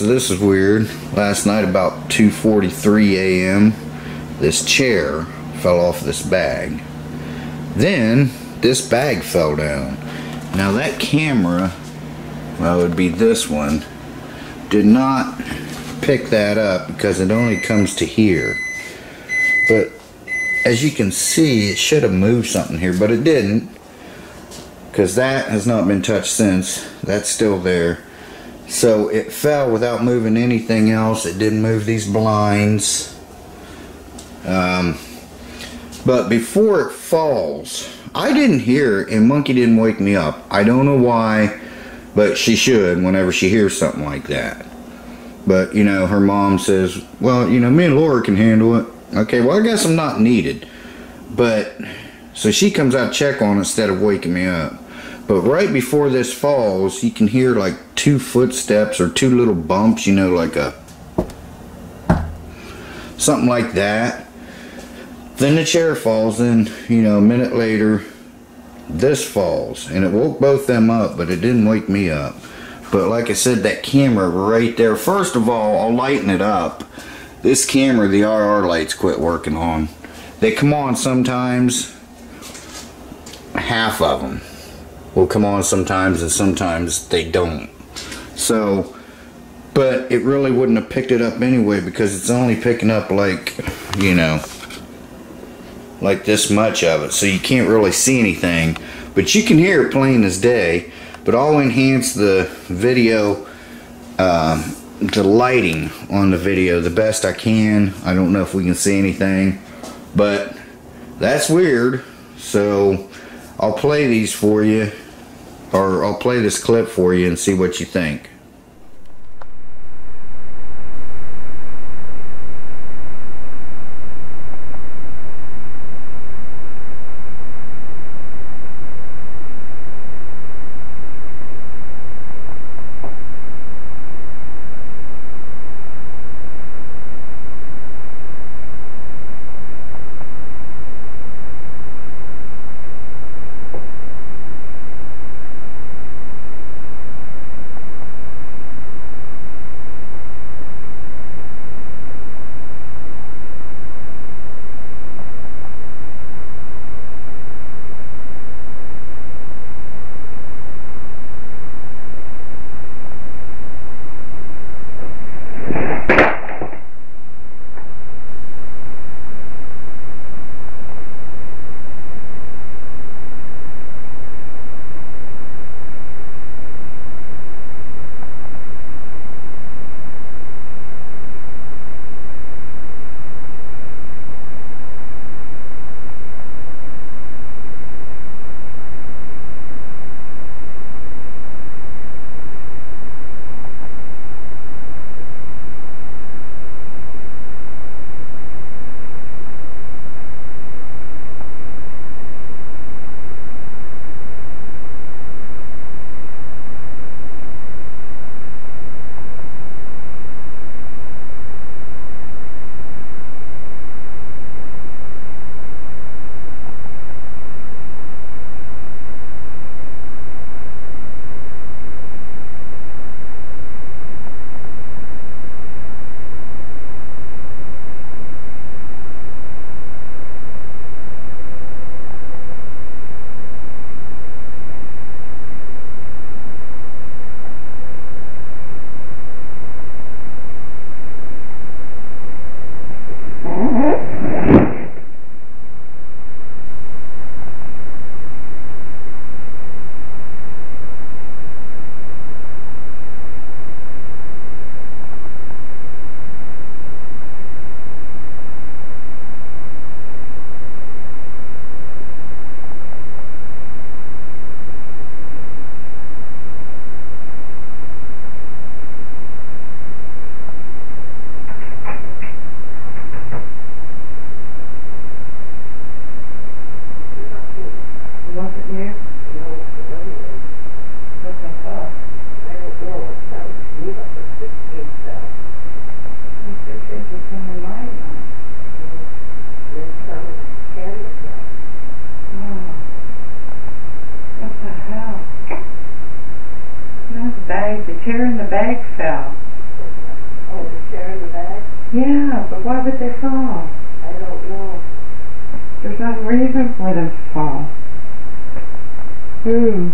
so this is weird. Last night about 2.43 a.m., this chair fell off this bag. Then, this bag fell down. Now that camera, well it would be this one, did not pick that up because it only comes to here. But as you can see, it should have moved something here, but it didn't. Because that has not been touched since. That's still there. So it fell without moving anything else. It didn't move these blinds. Um, but before it falls, I didn't hear and Monkey didn't wake me up. I don't know why, but she should whenever she hears something like that. But, you know, her mom says, well, you know, me and Laura can handle it. Okay, well, I guess I'm not needed. But, so she comes out check on instead of waking me up. But right before this falls, you can hear like two footsteps or two little bumps, you know, like a something like that. Then the chair falls and, you know, a minute later, this falls. And it woke both them up, but it didn't wake me up. But like I said, that camera right there, first of all, I'll lighten it up. This camera, the RR lights quit working on. They come on sometimes, half of them will come on sometimes and sometimes they don't. So, but it really wouldn't have picked it up anyway because it's only picking up like, you know, like this much of it. So you can't really see anything, but you can hear it plain as day. But I'll enhance the video, um, the lighting on the video the best I can. I don't know if we can see anything, but that's weird. So I'll play these for you, or I'll play this clip for you and see what you think. bag, the chair in the bag fell. Oh, the chair in the bag? Yeah, but why would they fall? I don't know. There's no reason for them to fall. Hmm.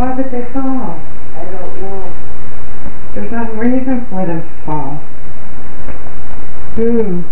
Why would they fall? I don't know. There's no reason for them to fall. Ooh.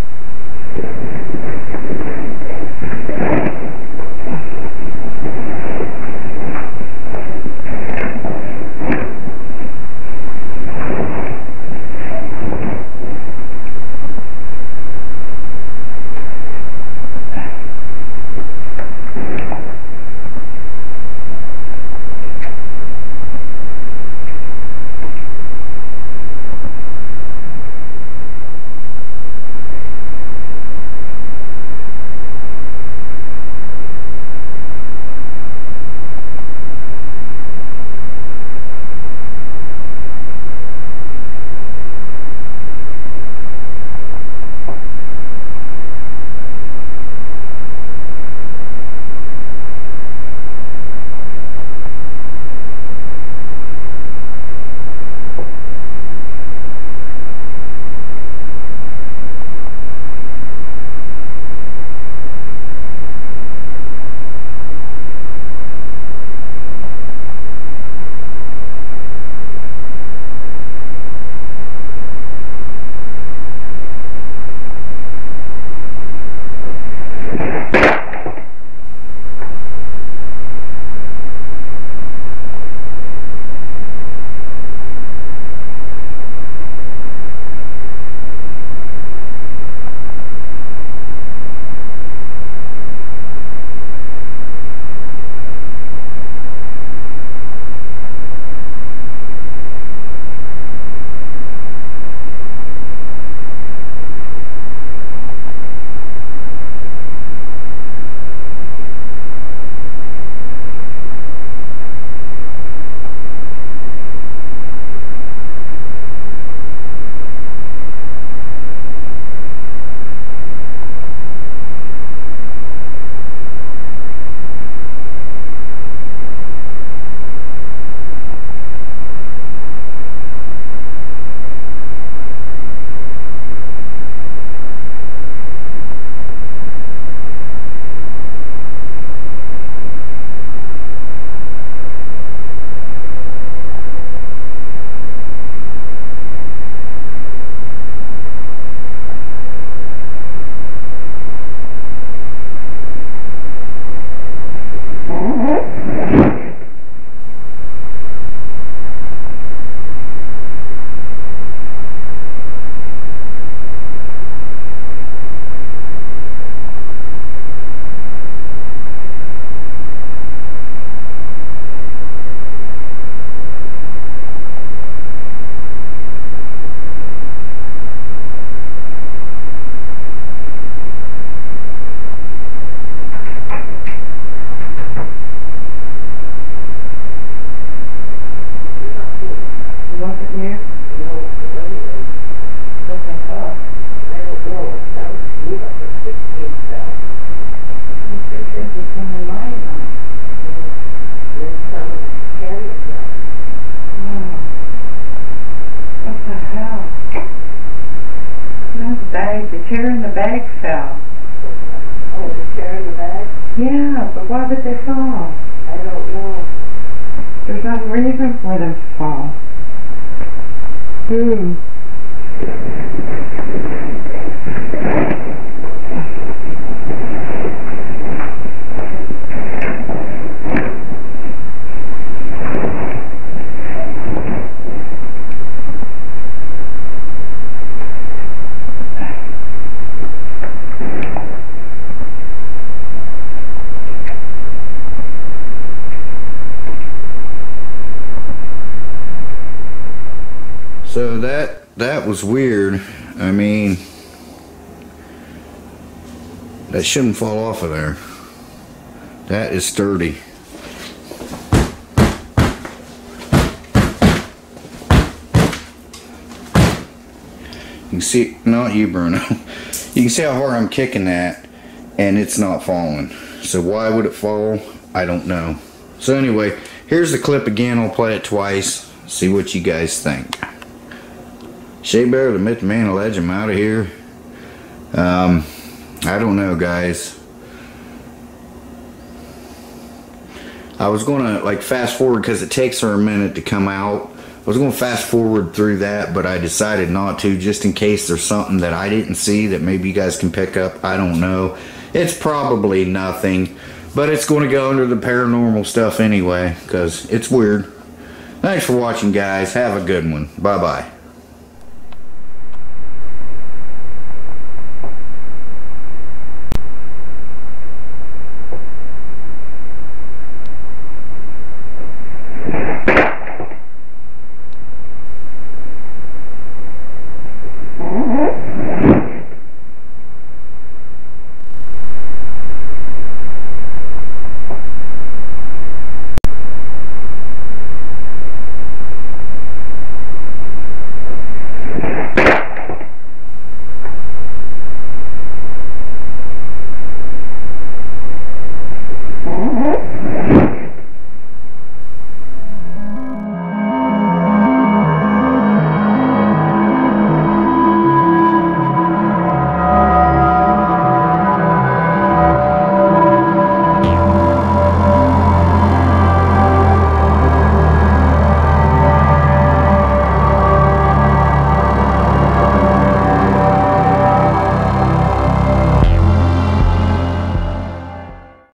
The? No, the bag, the chair in the bag fell. Oh, the chair in the bag? Yeah, but why would they fall? I don't know. There's no reason for them to fall. Hmm. So that that was weird. I mean, that shouldn't fall off of there. That is sturdy. You can see, not you, Bruno. You can see how hard I'm kicking that, and it's not falling. So why would it fall? I don't know. So anyway, here's the clip again. I'll play it twice. See what you guys think. Shabear, the myth, man, legend, I'm out of here. Um, I don't know, guys. I was gonna like fast forward because it takes her a minute to come out. I was gonna fast forward through that, but I decided not to, just in case there's something that I didn't see that maybe you guys can pick up. I don't know. It's probably nothing, but it's going to go under the paranormal stuff anyway because it's weird. Thanks for watching, guys. Have a good one. Bye bye.